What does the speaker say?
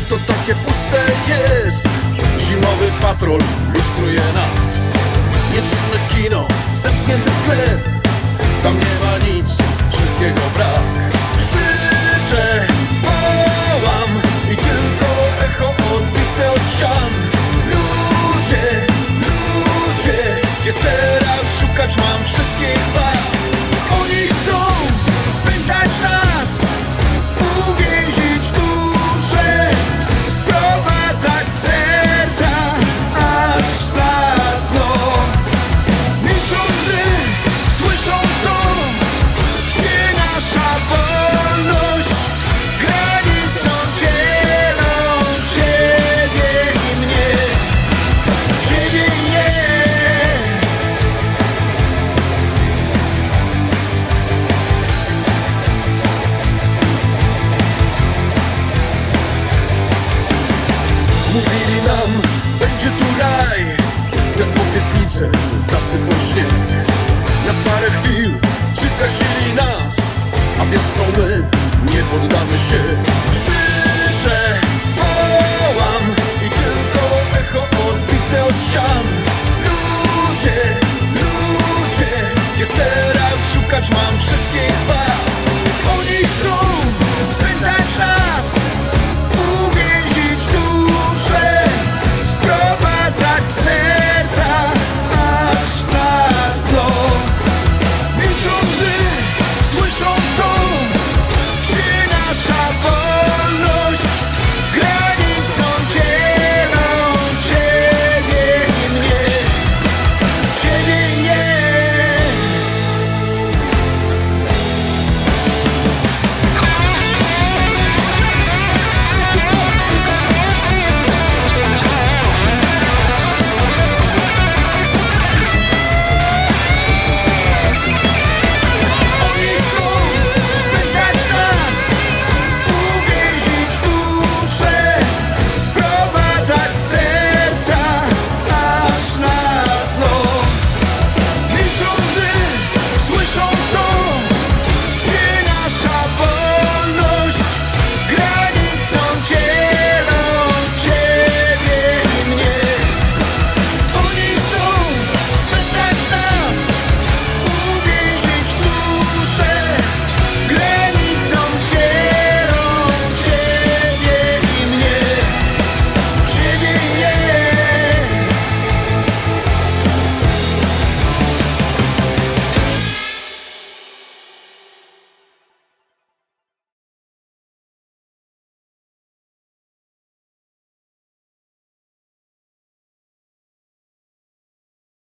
Miasto takie puste jest. Zimowy patrol lustruje nas. Nieczynne kino, zamknięty sklep. Tam nie ma nic, wszystkiego brak Mówili nam, będzie tu raj. Te obietnice zasypał śnieg. Na parę chwil przygasili nas A wiosną my nie poddamy się